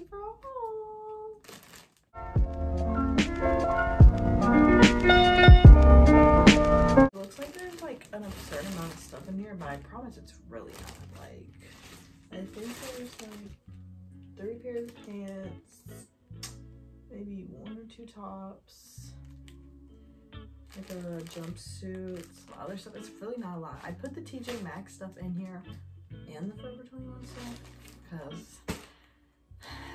for haul. Looks like there's like an absurd amount of stuff in here, but I promise it's really not. Like, I think there's like three pairs of pants, maybe one or two tops, like a jumpsuit, some other stuff. It's really not a lot. I put the TJ Maxx stuff in here and the Forever 21 stuff because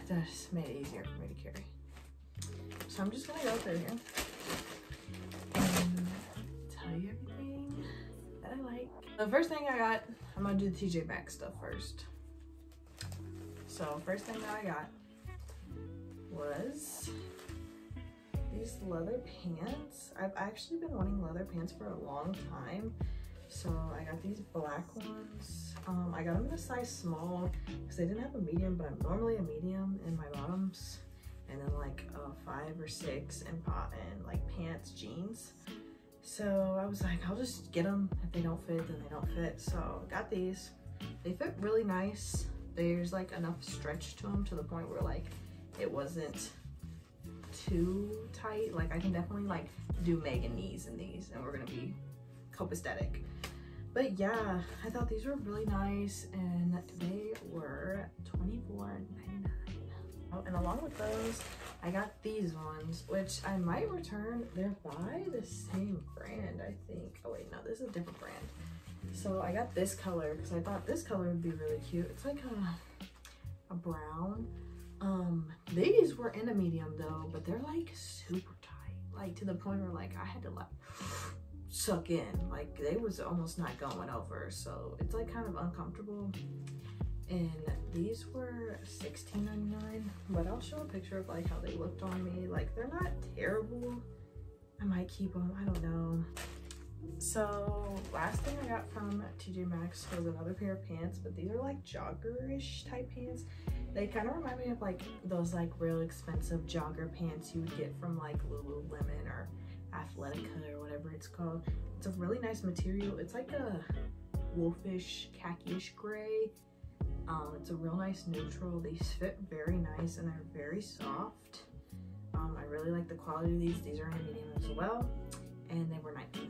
just made it easier for me to carry. So I'm just gonna go through here and tell you everything that I like. The first thing I got, I'm gonna do the TJ Maxx stuff first. So first thing that I got was these leather pants. I've actually been wanting leather pants for a long time. So I got these black ones. Um, I got them in a size small because they didn't have a medium, but I'm normally a medium in my bottoms. And then like a five or six in pot and like pants, jeans. So I was like, I'll just get them. If they don't fit, then they don't fit. So got these. They fit really nice. There's like enough stretch to them to the point where like it wasn't too tight. Like I can definitely like do Megan knees in these and we're gonna be copacetic. But yeah, I thought these were really nice and they were $24.99. Oh, and along with those, I got these ones, which I might return. They're by the same brand, I think. Oh wait, no, this is a different brand. So I got this color because I thought this color would be really cute. It's like a, a brown. Um, these were in a medium though, but they're like super tight. Like to the point where like I had to like suck in. Like they was almost not going over. So it's like kind of uncomfortable. And these were $16.99 but i'll show a picture of like how they looked on me. Like they're not terrible. I might keep them i don't know. So last thing i got from tj maxx was another pair of pants but these are like joggerish type pants. They kind of remind me of like those like real expensive jogger pants you would get from like lululemon or athletica or whatever it's called it's a really nice material it's like a wolfish khaki-ish gray um, it's a real nice neutral. These fit very nice and they're very soft. Um, I really like the quality of these. These are in a medium as well. And they were $19.99.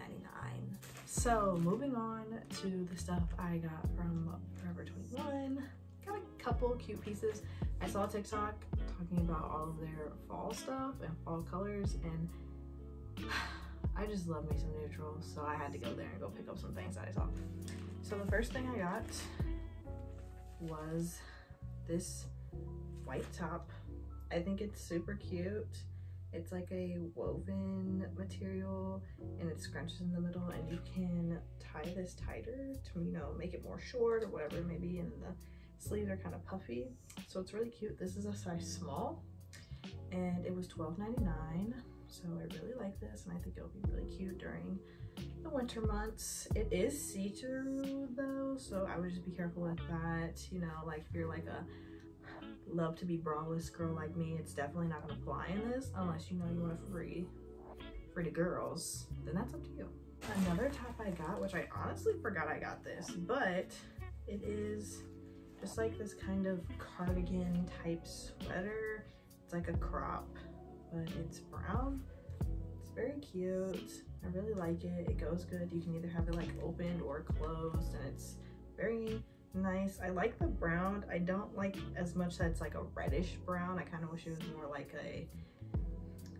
So moving on to the stuff I got from Forever 21. Got a couple cute pieces. I saw TikTok talking about all of their fall stuff and fall colors and I just love me some neutrals. So I had to go there and go pick up some things that I saw. So the first thing I got was this white top. I think it's super cute. It's like a woven material and it scrunches in the middle and you can tie this tighter to, you know, make it more short or whatever it may be and the sleeves are kind of puffy. So it's really cute. This is a size small and it was $12.99. So I really like this and I think it'll be really cute during the winter months. It is see-through though, so I would just be careful with that. You know, like if you're like a love to be braless girl like me, it's definitely not gonna fly in this unless you know you want to free free the girls. Then that's up to you. Another top I got, which I honestly forgot I got this, but it is just like this kind of cardigan type sweater. It's like a crop, but it's brown. It's very cute. I really like it. It goes good. You can either have it like opened or closed and it's very nice. I like the brown. I don't like as much that it's like a reddish brown. I kind of wish it was more like a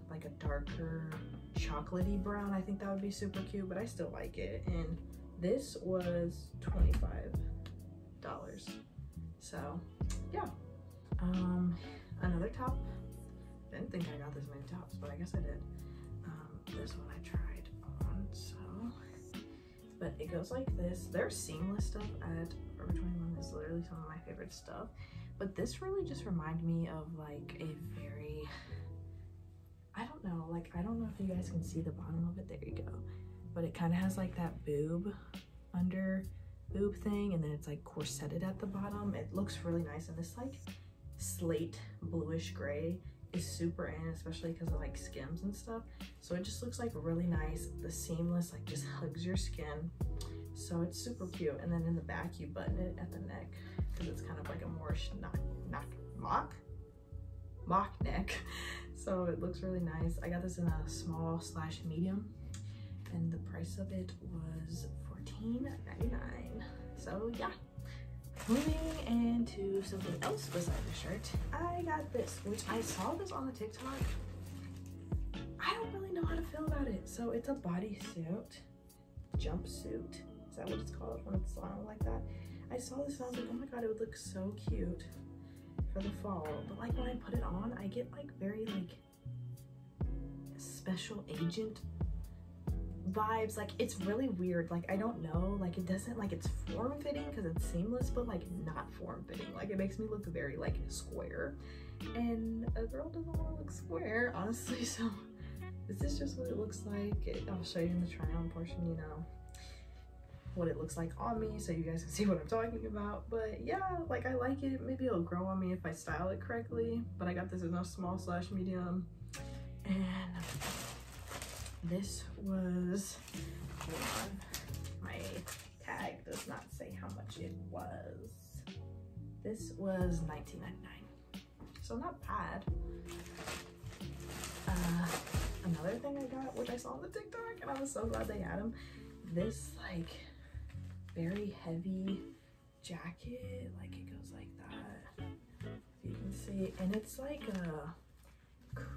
like a darker chocolatey brown. I think that would be super cute, but I still like it. And this was $25. So yeah. Um, another top. Didn't think I got this many tops, but I guess I did. Um, this one I tried on, so. but it goes like this. Their seamless stuff at Forever 21 is literally some of my favorite stuff. But this really just reminded me of like a very, I don't know, like I don't know if you guys can see the bottom of it. There you go. But it kind of has like that boob under boob thing and then it's like corseted at the bottom. It looks really nice and this like slate bluish gray is super in, especially because of like skims and stuff. So it just looks like really nice. The seamless like just hugs your skin. So it's super cute. And then in the back, you button it at the neck because it's kind of like a more knock, knock, mock, mock neck. So it looks really nice. I got this in a small slash medium and the price of it was $14.99. So yeah. Moving into something else besides the shirt, I got this, which I saw this on the TikTok. I don't really know how to feel about it. So it's a bodysuit, jumpsuit. Is that what it's called when it's long like that? I saw this and I was like, oh my god, it would look so cute for the fall. But like when I put it on, I get like very like special agent vibes like it's really weird like i don't know like it doesn't like it's form-fitting because it's seamless but like not form-fitting like it makes me look very like square. And a girl doesn't want to look square honestly so this is just what it looks like. It, i'll show you in the try on portion you know what it looks like on me so you guys can see what i'm talking about. But yeah like i like it. Maybe it'll grow on me if i style it correctly but i got this in a small slash medium and this was, my tag does not say how much it was. This was $19.99, so not bad. Uh, another thing I got, which I saw on the TikTok, and I was so glad they had them. This like very heavy jacket, like it goes like that. You can see, and it's like a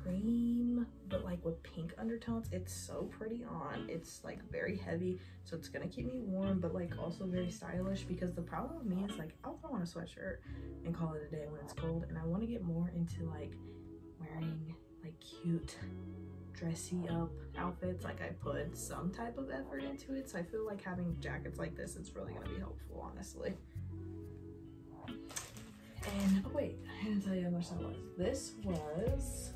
cream but like with pink undertones. It's so pretty on. It's like very heavy so it's gonna keep me warm but like also very stylish because the problem with me is like I'll throw on a sweatshirt and call it a day when it's cold and I want to get more into like wearing like cute dressy up outfits. Like I put some type of effort into it so I feel like having jackets like this is really gonna be helpful honestly. And oh wait I didn't tell you how much that was. This was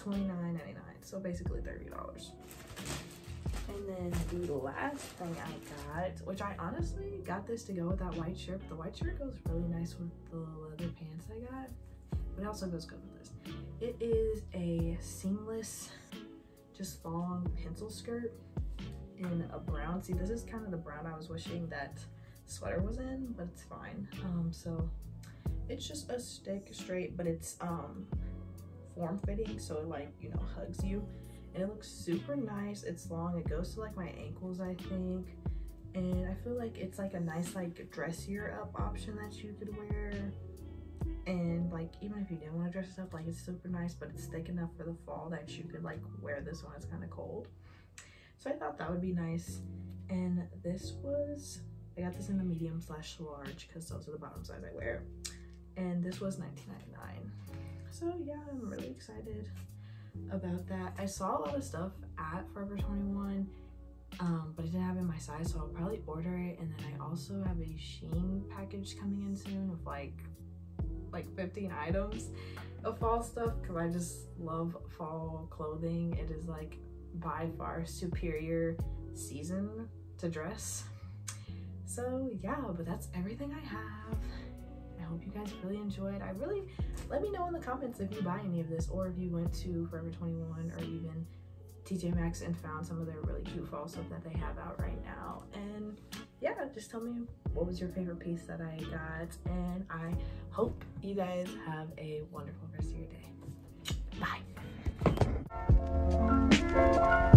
$29.99 so basically $30 and then the last thing I got which I honestly got this to go with that white shirt the white shirt goes really nice with the leather pants I got but it also goes good with this. It is a seamless just long pencil skirt in a brown. See this is kind of the brown I was wishing that sweater was in but it's fine. Um so it's just a stick straight but it's um form fitting so it like you know hugs you. And it looks super nice. It's long. It goes to like my ankles i think. And i feel like it's like a nice like dressier up option that you could wear. And like even if you didn't want to dress it up like it's super nice but it's thick enough for the fall that you could like wear this when it's kind of cold. So i thought that would be nice. And this was i got this in the medium slash large because those are the bottom size i wear. And this was 19.99 so yeah i'm really excited about that. I saw a lot of stuff at forever 21 um, but it didn't have in my size so I'll probably order it. And then I also have a Shein package coming in soon with like like 15 items of fall stuff because I just love fall clothing. It is like by far superior season to dress. So yeah but that's everything I have I hope you guys really enjoyed. I really, let me know in the comments if you buy any of this or if you went to Forever 21 or even TJ Maxx and found some of their really cute fall stuff that they have out right now. And yeah, just tell me what was your favorite piece that I got. And I hope you guys have a wonderful rest of your day. Bye.